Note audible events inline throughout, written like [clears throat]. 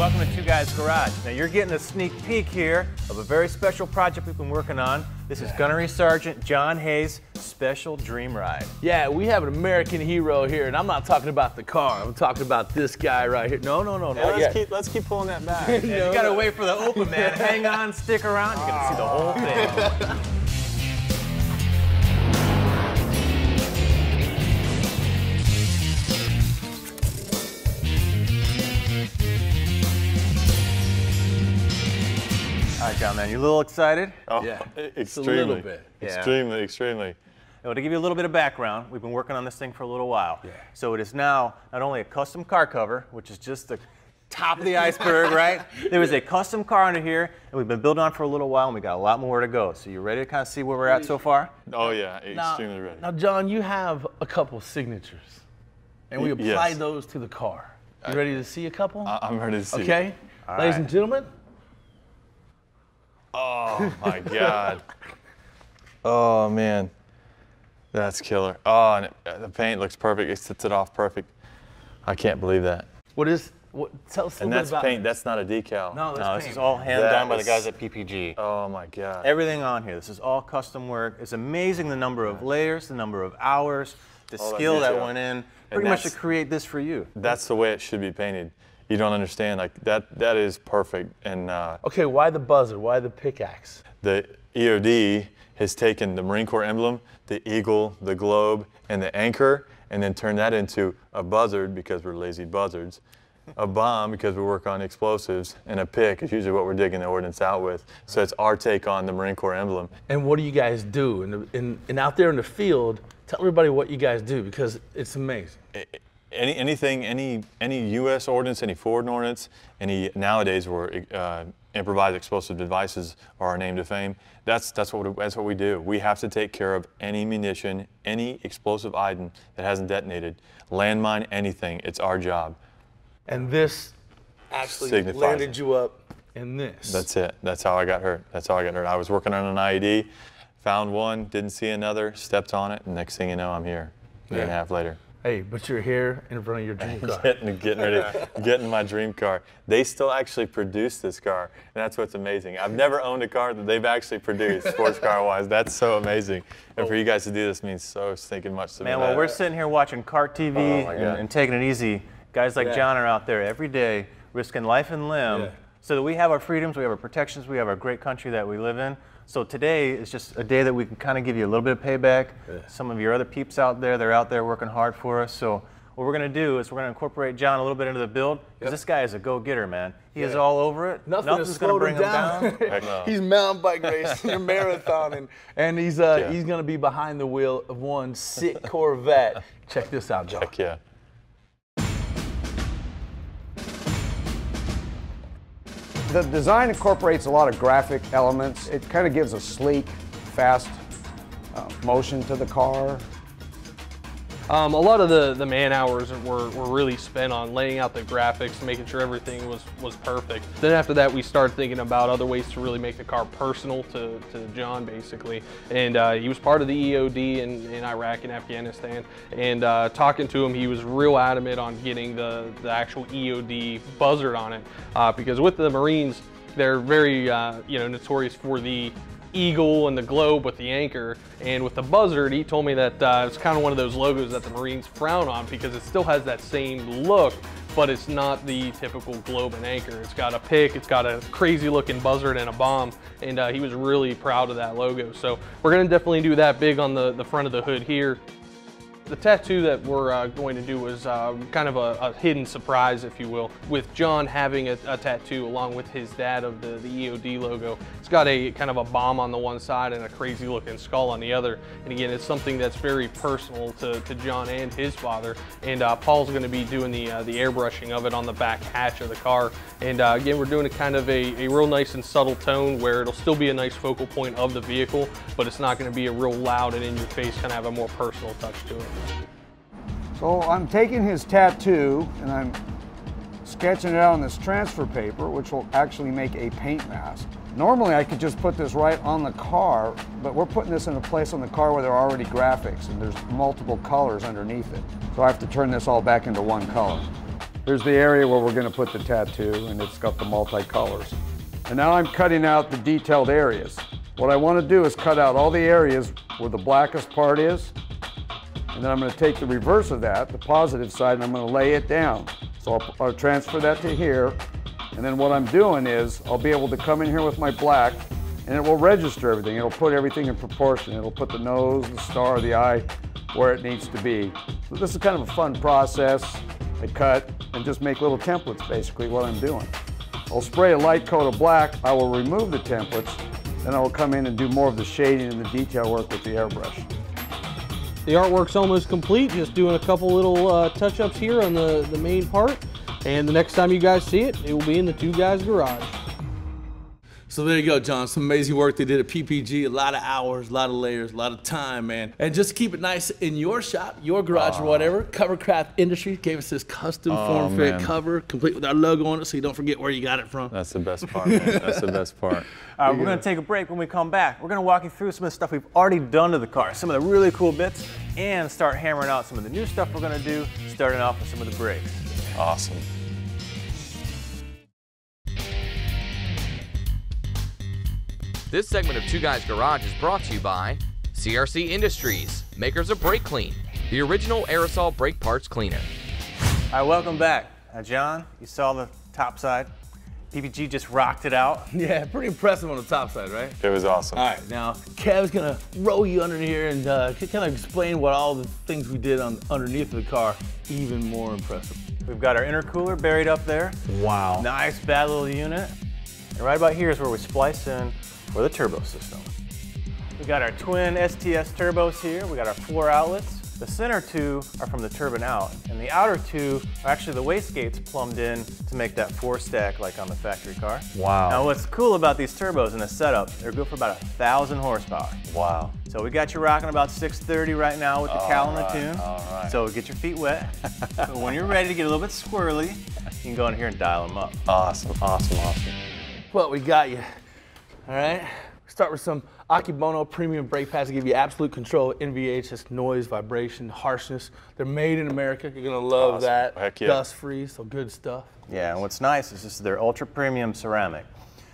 welcome to Two Guys Garage. Now you're getting a sneak peek here of a very special project we've been working on. This is Gunnery Sergeant John Hayes' special dream ride. Yeah, we have an American hero here, and I'm not talking about the car. I'm talking about this guy right here. No, no, no, no. Yeah, let's, keep, let's keep pulling that back. Yeah, [laughs] you gotta wait for the open, man. Hang on, stick around. You're gonna see the whole thing. [laughs] All right, John, man, you a little excited? Oh, Yeah, extremely. [laughs] it's a little bit. Yeah. Extremely, extremely. Well, to give you a little bit of background, we've been working on this thing for a little while. Yeah. So it is now not only a custom car cover, which is just the top of the iceberg, [laughs] right? There was a custom car under here, and we've been building on for a little while, and we got a lot more to go. So you ready to kind of see where we're at so far? Oh yeah, Now, extremely ready. now, John, you have a couple signatures, and we Y- apply yes. those to the car. You ready to see a couple? I- I'm ready to see. okay, ladies right. and gentlemen. Oh my [laughs] god. Oh man, that's killer. Oh, and it, uh, the paint looks perfect. It sets it off perfect. I can't believe that. What is? What? Tell us a And little that's bit about. paint. That's not a decal. No, that's No, this is all hand That done by the guys at PPG. Oh my god. Everything on here. This is all custom work. It's amazing the number of layers, the number of hours, the All skill that detail. went in, pretty much to create this for you. that's the way it should be painted. You don't understand. Like that. That is perfect. And uh, Okay, why the buzzer? Why the pickaxe? the EOD has taken the Marine Corps emblem, the eagle, the globe, and the anchor, and then turned that into a buzzard because we're lazy buzzards, a bomb because we work on explosives, and a pick is usually what we're digging the ordnance out with. So it's our take on the Marine Corps emblem. And what do you guys do? And, in, and out there in the field, tell everybody what you guys do because it's amazing. Any, anything, any, any U.S. ordnance, any foreign ordnance, any nowadays where uh, improvised explosive devices are our name to fame. That's that's what we, that's what we do. We have to take care of any munition, any explosive item that hasn't detonated, landmine, anything. It's our job. And this actually Signifies landed it. you up in this. That's it. That's how I got hurt. That's how I got hurt. I was working on an IED, found one, didn't see another, stepped on it, and next thing you know, I'm here. A year and a half later. Hey, but you're here in front of your dream [laughs] car. getting, getting ready, getting my dream car. They still actually produce this car, and that's what's amazing. I've never owned a car that they've actually produced, sports [laughs] car wise. That's so amazing. And for oh. you guys to do this means so stinking much to me. Man, while we're sitting here watching Cart TV Oh, and, and taking it easy, guys like Yeah. John are out there every day risking life and limb Yeah. so that we have our freedoms, we have our protections, we have our great country that we live in. So today is just a day that we can kind of give you a little bit of payback. Some of your other peeps out there, they're out there working hard for us. So what we're going to do is we're going to incorporate John a little bit into the build because this guy is a go-getter, man. He is all over it. Nothing Nothing's going to slowed bring him him down. down. [laughs] No. he's mountain bike racing, a [laughs] marathon, and, and he's uh, Yeah. he's gonna be behind the wheel of one sick Corvette. Check this out, John. Heck yeah. The design incorporates a lot of graphic elements. It kind of gives a sleek, fast uh, motion to the car. Um, a lot of the, the man hours were, were really spent on laying out the graphics, making sure everything was, was perfect. Then after that, we started thinking about other ways to really make the car personal to, to John, basically. And uh, he was part of the EOD in, in Iraq and Afghanistan. And uh, talking to him, he was real adamant on getting the, the actual EOD buzzard on it. Uh, because with the Marines, they're very uh, you know notorious for the eagle and the globe with the anchor. And with the buzzard, he told me that uh, it's kind of one of those logos that the Marines frown on because it still has that same look, but it's not the typical globe and anchor. It's got a pick, it's got a crazy looking buzzard and a bomb, and uh, he was really proud of that logo. So we're gonna definitely do that big on the, the front of the hood here. The tattoo that we're uh, going to do is uh, kind of a, a hidden surprise, if you will, with John having a, a tattoo along with his dad of the, the EOD logo. It's got a kind of a bomb on the one side and a crazy looking skull on the other. And again, it's something that's very personal to, to John and his father. And uh, Paul's going to be doing the, uh, the airbrushing of it on the back hatch of the car. And uh, again, we're doing a kind of a, a real nice and subtle tone where it'll still be a nice focal point of the vehicle, but it's not going to be a real loud and in your face, kind of have a more personal touch to it. So I'm taking his tattoo and I'm sketching it out on this transfer paper, which will actually make a paint mask. Normally I could just put this right on the car, but we're putting this in a place on the car where there are already graphics and there's multiple colors underneath it. So I have to turn this all back into one color. Here's the area where we're gonna put the tattoo and it's got the multicolors. And now I'm cutting out the detailed areas. What I wanna do is cut out all the areas where the blackest part is, and then I'm gonna take the reverse of that, the positive side, and I'm gonna lay it down. So I'll, I'll transfer that to here, and then what I'm doing is I'll be able to come in here with my black, and it will register everything. It'll put everything in proportion. It'll put the nose, the star, the eye where it needs to be. So this is kind of a fun process. I cut and just make little templates, basically what I'm doing. I'll spray a light coat of black. I will remove the templates, then I will come in and do more of the shading and the detail work with the airbrush. The artwork's almost complete, just doing a couple little uh, touch-ups here on the, the main part. And the next time you guys see it, it will be in the Two Guys Garage. So there you go, John. Some amazing work they did at PPG. A lot of hours, a lot of layers, a lot of time, man. And just to keep it nice in your shop, your garage or whatever, Covercraft Industries gave us this custom form fit man. cover, complete with our logo on it, so you don't forget where you got it from. That's the best part. Man. That's the best part. [laughs] All right, we're going to take a break. When we come back, we're going to walk you through some of the stuff we've already done to the car, some of the really cool bits, and start hammering out some of the new stuff we're going to do, starting off with some of the brakes. Awesome. This segment of Two Guys Garage is brought to you by CRC Industries, makers of Brakleen, the original aerosol brake parts cleaner. All right, welcome back. Now, John, you saw the top side. PPG just rocked it out. [laughs] Yeah, pretty impressive on the top side, right? It was awesome. All right, now Kev's gonna roll you under here and uh, kind of explain what all the things we did on underneath of the car even more impressive. We've got our intercooler buried up there. Wow. Nice, bad little unit. And right about here is where we splice in for the turbo system. We got our twin STS turbos here. We got our four outlets. The center two are from the turbine out, and the outer two are actually the wastegates plumbed in to make that four stack like on the factory car. Wow. Now what's cool about these turbos in the setup, they're good for about a thousand horsepower. Wow. So we got you rocking about 630 right now with the cowl and the tune. all right. So get your feet wet. [laughs] but when you're ready to get a little bit squirrely, you can go in here and dial them up. Awesome. Awesome. Awesome. Well, we got you. All right. Start with some Akebono premium brake pads to give you absolute control. Of NVHS, noise, vibration, harshness. They're made in America. You're gonna love Awesome. that. Heck yeah. Dust free, so good stuff. Yeah, and what's nice is this is their ultra premium ceramic.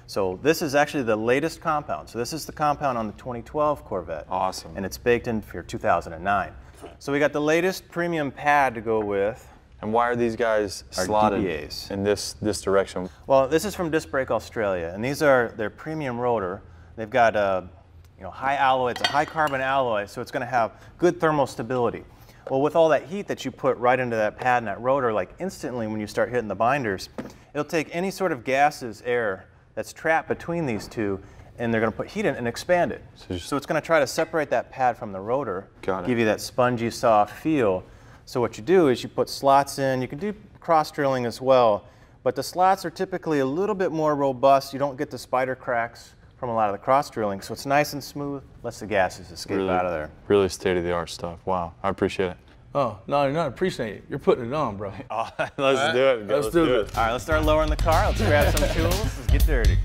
So this is actually the latest compound. So this is the compound on the 2012 Corvette. Awesome. And it's baked in for 2009. So we got the latest premium pad to go with. And why are these guys Our slotted DBAs. in this this direction? Well, this is from Disc Brake Australia, and these are their premium rotor. They've got a you know, high alloy, it's a high carbon alloy, so it's gonna have good thermal stability. Well, with all that heat that you put right into that pad and that rotor, like instantly when you start hitting the binders, it'll take any sort of gases, air, that's trapped between these two, and they're gonna put heat in and expand it. So just- So it's gonna try to separate that pad from the rotor, Got it. give you that spongy, soft feel. So what you do is you put slots in, you can do cross drilling as well, but the slots are typically a little bit more robust. You don't get the spider cracks from a lot of the cross drilling, so it's nice and smooth, lets the gases escape Really, out of there. Really state of the art stuff. Wow. I appreciate it. Oh, no, you're not appreciating it. You're putting it on, bro. [laughs] let's do it. Let's do it. All right, let's start lowering the car. Let's grab some tools. Let's get dirty.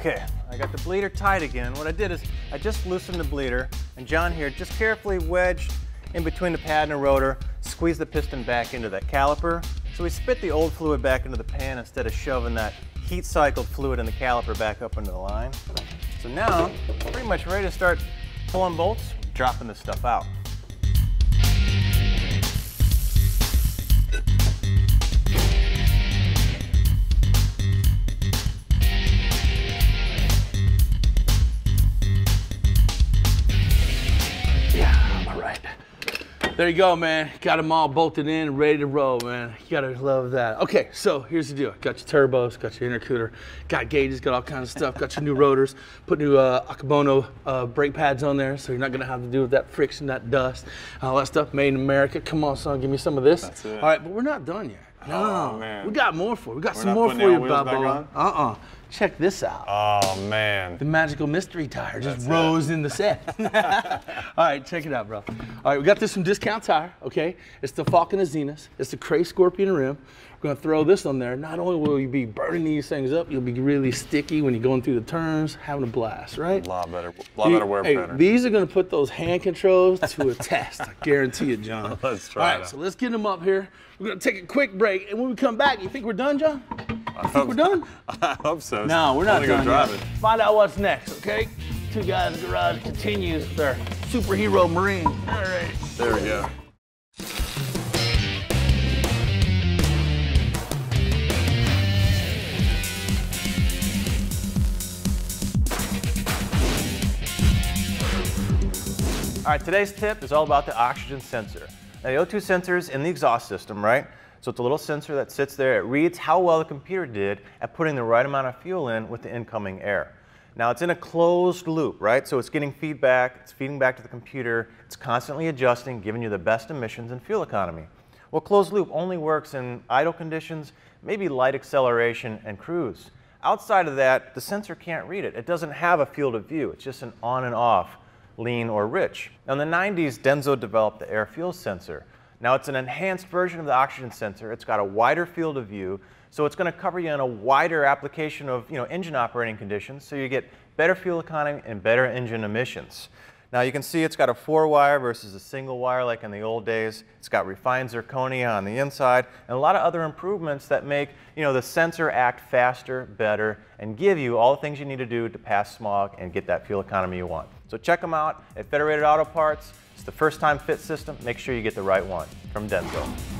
Okay, I got the bleeder tight again. What I did is I just loosened the bleeder, and John here just carefully wedged in between the pad and the rotor, squeeze the piston back into that caliper. So we spit the old fluid back into the pan instead of shoving that heat cycled fluid in the caliper back up into the line. So now, pretty much ready to start pulling bolts, dropping this stuff out. There you go, man. Got them all bolted in, ready to roll, man. You gotta love that. Okay, so here's the deal. Got your turbos, got your intercooler, got gauges, got all kinds of stuff. Got your new rotors. Put new uh, Akebono uh, brake pads on there, so you're not gonna have to deal with that friction, that dust, all that stuff. Made in America. Come on, son, give me some of this. That's it. All right, but we're not done yet. No, Oh, man. we got more for you. We got We're some more for you, wheels. Uh-uh. Check this out. Oh man. The magical mystery tire just That's it. rose in the set. [laughs] All right, check it out, bro. All right, we got this from Discount Tire, okay? It's the Falken of Azenis. It's the Cray Scorpion rim. We're gonna throw this on there. Not only will you be burning these things up, you'll be really sticky when you're going through the turns, having a blast, right? A lot better. A lot better wear Hey, pattern. These are gonna put those hand controls to a test. I guarantee it, John. [laughs] Let's try All it right, out. so let's get them up here. We're gonna take a quick break, and when we come back, you think we're done, John? I Think hope, we're done? [laughs] I hope so. No, we're not Only done Go drive yet. it. Find out what's next, okay? Two Guys Garage continues their superhero marine. All right. There we go. All right, today's tip is all about the oxygen sensor. Now, the O2 sensor is in the exhaust system, right? So it's a little sensor that sits there. It reads how well the computer did at putting the right amount of fuel in with the incoming air. Now, it's in a closed loop, right? So it's getting feedback, it's feeding back to the computer, it's constantly adjusting, giving you the best emissions and fuel economy. Well, closed loop only works in idle conditions, maybe light acceleration and cruise. Outside of that, the sensor can't read it. It doesn't have a field of view. It's just an on and off lean, or rich. Now, in the 90s, Denso developed the air fuel sensor. Now, it's an enhanced version of the oxygen sensor. It's got a wider field of view, so it's going to cover you in a wider application of you know, engine operating conditions, so you get better fuel economy and better engine emissions. Now you can see it's got a four wire versus a single wire like in the old days. It's got refined zirconia on the inside and a lot of other improvements that make you know, the sensor act faster, better, and give you all the things you need to do to pass smog and get that fuel economy you want. So check them out at Federated Auto Parts. It's the first time fit system. Make sure you get the right one from Denso.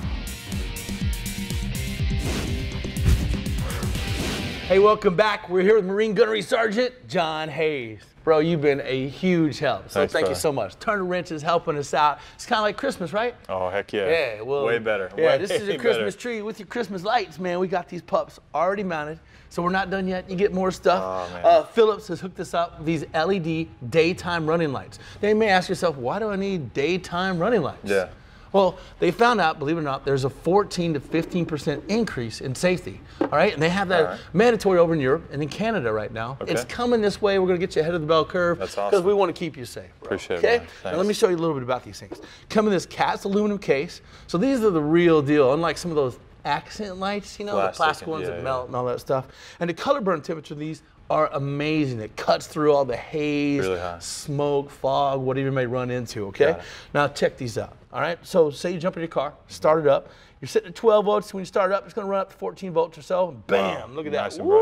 Hey, welcome back. We're here with Marine Gunnery Sergeant John Hayes. Bro, you've been a huge help. So Thanks, thank you so much. Turner Wrench is helping us out. It's kind of like Christmas, right? Oh heck yeah. Yeah, well, way better. Yeah, way this is better. Christmas tree with your Christmas lights, man. We got these pups already mounted, so we're not done yet. You get more stuff. Oh. Uh, Philips has hooked us up with these LED daytime running lights. Now you may ask yourself, why do I need daytime running lights? Yeah. Well, they found out, believe it or not, there's a 14 to 15% increase in safety. All right, and they have that right. mandatory over in Europe and in Canada right now. It's coming this way. We're going to get you ahead of the bell curve That's because awesome. we want to keep you safe. Bro. Appreciate it, okay? Let me show you a little bit about these things. Come in this cast aluminum case. So these are the real deal, unlike some of those accent lights, you know, the Plastic plastic ones yeah, that yeah. melt and all that stuff. And the color burn temperature of these are amazing. It cuts through all the haze, Really smoke, fog, whatever you may run into, okay? Now check these out. All right, so say you jump in your car, start it up. You're sitting at 12 volts. When you start it up, it's going to run up to 14 volts or so. Bam! Wow, Look at that. nice and bright.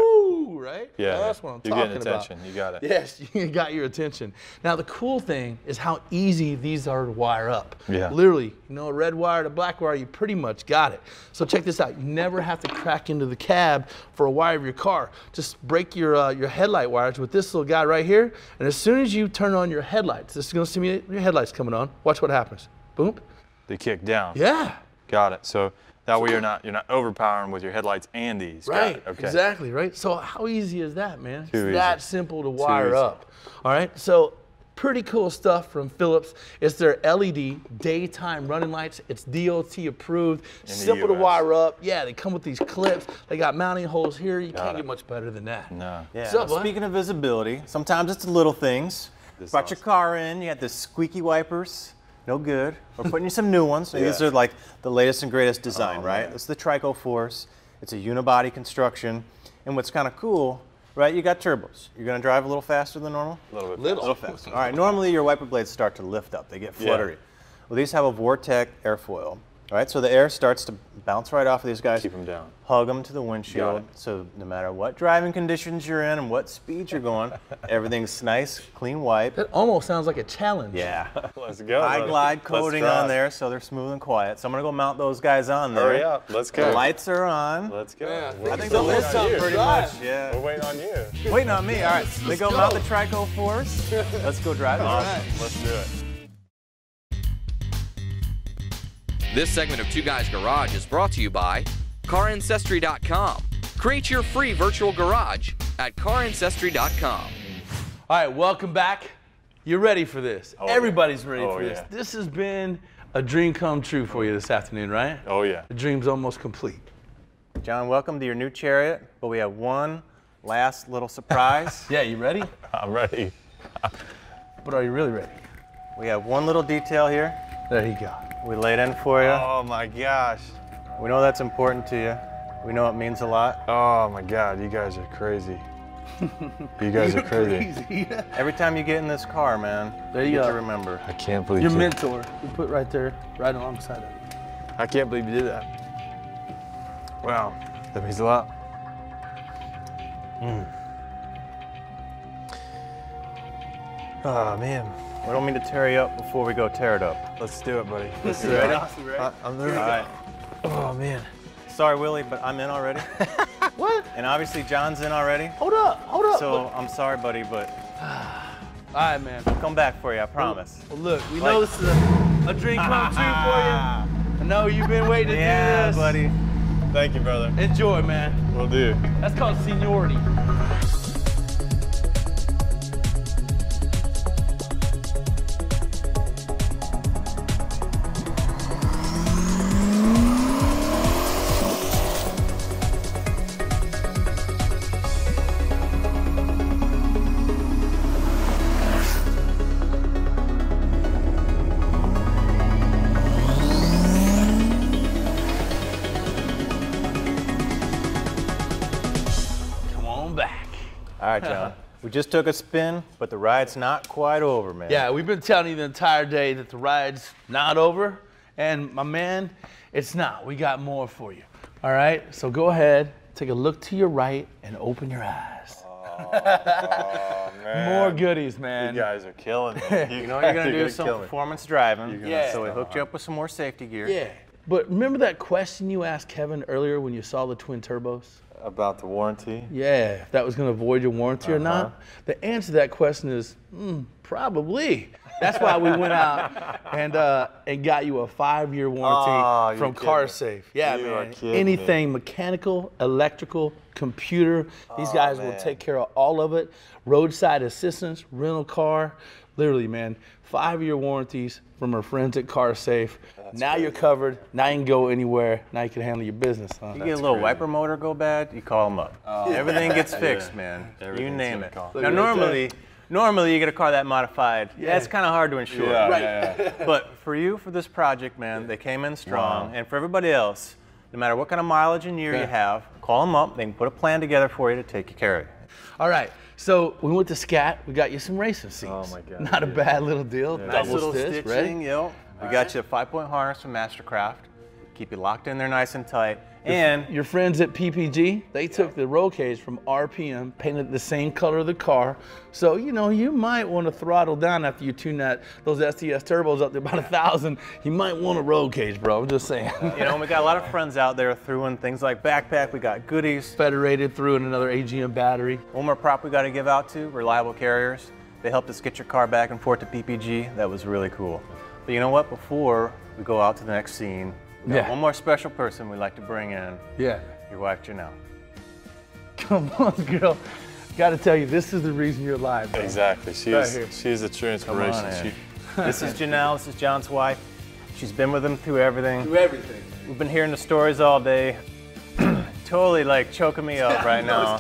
Right? Yeah, That's what I'm you're talking about. attention. You got it. Yes, [laughs] you got your attention. Now the cool thing is how easy these are to wire up. Yeah. Literally, you know, a red wire to black wire, you pretty much got it. So check this out. You never have to crack into the cab for a wire of your car. Just break your uh, your headlight wires with this little guy right here, and as soon as you turn on your headlights, this is going to simulate your headlights coming on. Watch what happens. Boom. They kick down. Yeah. Got it. So that way you're not you're not overpowering with your headlights and these. Right. Okay. Exactly. Right. So how easy is that, man? Too it's easy. that simple to wire up. All right. So pretty cool stuff from Philips. It's their LED daytime running lights. It's DOT approved. the simple to wire up. Yeah. They come with these clips. They got mounting holes here. You can't it. get much better than that. No. Yeah. So, now, speaking of visibility, sometimes it's the little things. This Brought your car in, you had the squeaky wipers, no good. We're putting you some new ones. So These are like the latest and greatest design, Oh, right? man. It's the Trico Force. It's a unibody construction. And what's kind of cool, right? You got turbos. You're gonna drive a little faster than normal? A little bit. Little. A little faster. All right. Normally your wiper blades start to lift up. They get fluttery. Yeah. fluttery. Well, these have a Vortec airfoil. All right. So the air starts to bounce right off of these guys. Keep 'em down. Hug them to the windshield. So no matter what driving conditions you're in and what speed you're going, [laughs] everything's nice, clean wipe. That almost sounds like a challenge. Yeah. [laughs] Let's go. High brother. glide coating on there, so they're smooth and quiet. So I'm gonna go mount those guys on there. Hurry up. Let's go. The lights are on. Let's go. Yeah, I think So the let's lid's go. up pretty Drive. much. Yeah. we're waiting on you. Waiting on me. All right. They go go. mount the Trico Force. Let's go drive it. Awesome. Let's do it. This segment of Two Guys Garage is brought to you by CarAncestry.com. Create your free virtual garage at CarAncestry.com. All right, welcome back. You're ready for this. Oh, yeah. Everybody's ready Oh, for this. yeah. This has been a dream come true for you this afternoon, right? Oh yeah. The dream's almost complete. John, welcome to your new chariot, but we have one last little surprise. [laughs] Yeah, you ready? I'm ready. But are you really ready? we have one little detail here There you go. We laid in for you. Oh my gosh. We know that's important to you. We know it means a lot. Oh my God, you guys are crazy. [laughs] You guys are crazy. [laughs] Every time you get in this car, man, There you get go. to remember. I can't believe Your you. mentor, you put right there, right alongside of you. I can't believe you did that. Wow, that means a lot. Oh man, We don't mean to tear you up before we go tear it up. let's do it, buddy. Let's You do ready? it. I, I'm ready. All right. Oh man. Sorry, Willie, but I'm in already. [laughs] What? And obviously, John's in already. Hold up, hold up. So I'm sorry, buddy, but All right, man. I'll come back for you, I promise. Well, look, we Like- know this is a, a dream come [laughs] true for you. I know you've been waiting to Yeah, do this. buddy. Thank you, brother. Enjoy, man. We'll do. That's called seniority. Right, John. We just took a spin, but the ride's not quite over, man. Yeah, we've been telling you the entire day that the ride's not over. And my man, it's not. We got more for you. All right? So go ahead, take a look to your right, and open your eyes. [laughs] More goodies, man. You guys are killing me. [laughs] You know what you're gonna [laughs] do gonna some kill me. performance driving. gonna Yeah. So we hooked you up with some more safety gear. Yeah. But remember that question you asked Kevin earlier when you saw the twin turbos? About the warranty. Yeah, if that was going to void your warranty or Uh-huh. not. The answer to that question is mm, probably. That's why we went out and uh, and got you a five-year warranty Oh, from. CarSafe. Yeah, You man. kidding me. Anything mechanical, electrical, computer, these guys will take care of all of it. Roadside assistance, rental car, literally, man. Five-year warranties from our friends at CarSafe. now you're covered. Now you can go anywhere. Now you can handle your business. Huh? You get a little wiper motor go bad, you call them up. [laughs] Oh, Everything gets fixed, man. you name it. call. Now normally, normally you get a car that modified. Yeah, it's kind of hard to insure. Yeah, Right. yeah, yeah. [laughs] But for you, for this project, man, they came in strong. And for everybody else, no matter what kind of mileage and year you have, call them up. They can put a plan together for you to take care of you. All right. So we went to Scat. We got you some racing oh seats. Oh my God, Not a bad little deal. Nice Double little stitch, stitching, right? yo. We got you a five-point harness from Mastercraft. Keep you locked in there nice and tight. And Your friends at PPG, they took the roll cage from RPM, painted the same color of the car. So, you know, you might want to throttle down after you tune that those STS turbos up to about a thousand. You might want a roll cage, bro. I'm just saying. you know, we got a lot of friends out there throwing things like backpack. We got goodies. Federated through in another AGM battery. One more prop we got to give out to reliable carriers. They helped us get your car back and forth to PPG. That was really cool. But you know what? Before we go out to the next scene, Yeah. one more special person we'd like to bring in. Yeah. Your wife Janelle. [laughs] Come on, girl. Got to tell you, this is the reason you're alive. bro. Exactly. She Right is. here. She is a true inspiration. in. She, [laughs] This is Janelle. This is John's wife. She's been with him through everything. Do everything. We've been hearing the stories all day. [clears throat] totally like choking me up [laughs] right now.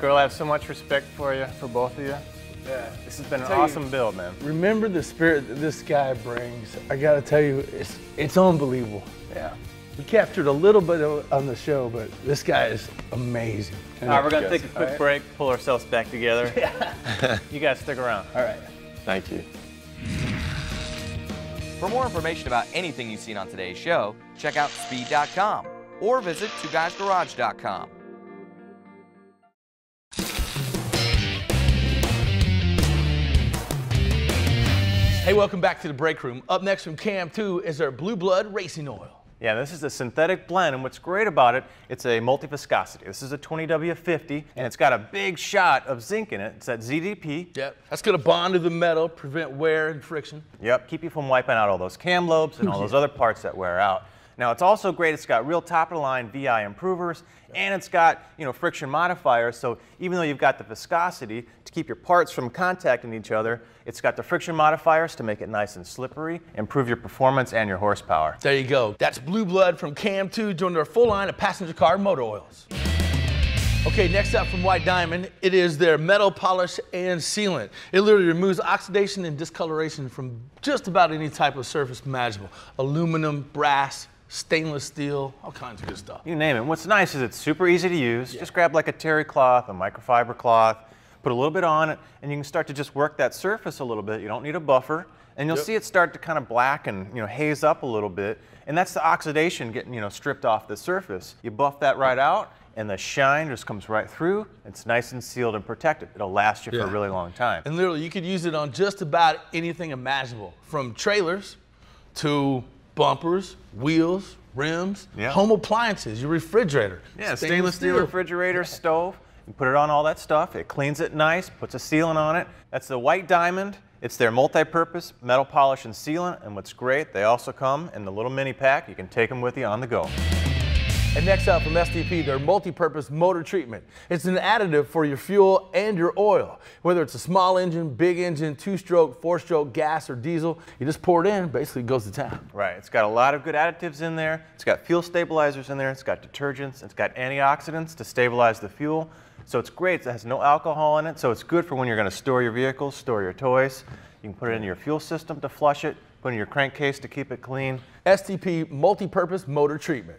Girl, I have so much respect for you, for both of you. Yeah. This has been an Tell you- awesome build, man. Remember the spirit that this guy brings. I gotta tell you, it's it's unbelievable. Yeah. We captured a little bit of, on the show, but this guy is amazing. All right, we're gonna take a quick break, pull ourselves back together. [laughs] [laughs] you guys stick around. All right. thank you. For more information about anything you've seen on today's show, check out speed.com or visit twoguysgarage.com. Hey, welcome back to the break room. Up next from Cam 2 is our Blue Blood Racing Oil. Yeah, this is a synthetic blend, and what's great about it, it's a multi-viscosity. This is a 20W50, and it's got a big shot of zinc in it. It's that ZDP. Yep. That's gonna bond to the metal, prevent wear and friction. Yep, keep you from wiping out all those cam lobes and all [laughs] those other parts that wear out. Now it's also great. It's got real top of the line VI improvers, and it's got you know friction modifiers. So even though you've got the viscosity to keep your parts from contacting each other, it's got the friction modifiers to make it nice and slippery, improve your performance and your horsepower. There you go. That's Blue Blood from Cam2 joined our full line of passenger car motor oils. Okay, next up from White Diamond, it is their metal polish and sealant. It literally removes oxidation and discoloration from just about any type of surface imaginable. Aluminum, brass, stainless steel, all kinds of good stuff. You name it. What's nice is it's super easy to use. Just grab like a terry cloth, a microfiber cloth, put a little bit on it, and you can start to just work that surface a little bit. You don't need a buffer. And you'll Yep. see it start to kind of blacken, you know, haze up a little bit. And that's the oxidation getting, you know, stripped off the surface. You buff that right out, and the shine just comes right through. It's nice and sealed and protected. It'll last you for a really long time. And literally, you could use it on just about anything imaginable, from trailers to bumpers, wheels, rims, Yeah. home appliances, your refrigerator. Yeah, stainless steel refrigerator, stove. You put it on all that stuff. It cleans it nice, puts a sealant on it. That's the white diamond. It's their multi-purpose metal polish and sealant. And what's great, they also come in the little mini pack. You can take them with you on the go. And next up from STP, their multi-purpose motor treatment. It's an additive for your fuel and your oil. Whether it's a small engine, big engine, two-stroke, four-stroke, gas, or diesel, you just pour it in, basically it goes to town. Right. It's got a lot of good additives in there. It's got fuel stabilizers in there. It's got detergents. It's got antioxidants to stabilize the fuel. So it's great. It has no alcohol in it. So it's good for when you're going to store your vehicles, store your toys. You can put it in your fuel system to flush it, put it in your crankcase to keep it clean. STP multi-purpose motor treatment.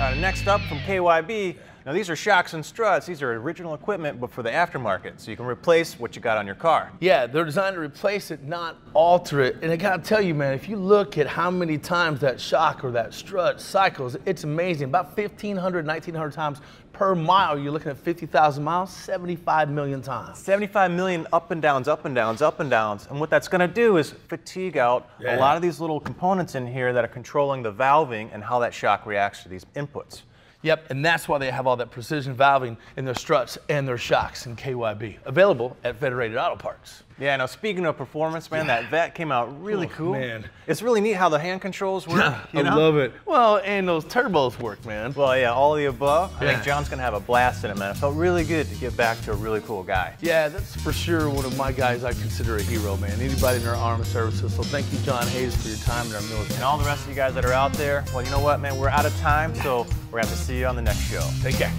Uh, next up from KYB, now these are shocks and struts. These are original equipment, but for the aftermarket. So you can replace what you got on your car. Yeah, they're designed to replace it, not alter it. And I gotta tell you, man, if you look at how many times that shock or that strut cycles, it's amazing. About 1,500, 1,900 times per mile. You're looking at 50,000 miles, 75 million times. 75 million up and downs, up and downs, up and downs. And what that's going to do is fatigue out Yeah. a lot of these little components in here that are controlling the valving and how that shock reacts to these inputs. Yep, and that's why they have all that precision valving in their struts and their shocks in KYB. Available at Federated Auto Parts. Yeah, now speaking of performance, man, that vet came out really Oh, cool. man. It's really neat how the hand controls work. you know? it. Well, and those turbos work, man. Well, yeah, all of the above. I think John's going to have a blast in it, man. It felt really good to get back to a really cool guy. Yeah, that's for sure one of my guys I consider a hero, man. Anybody in our armed services. So thank you, John Hayes, for your time in our military. And all the rest of you guys that are out there, well, you know what, man? We're out of time, so we're going to have to see you on the next show. Take care.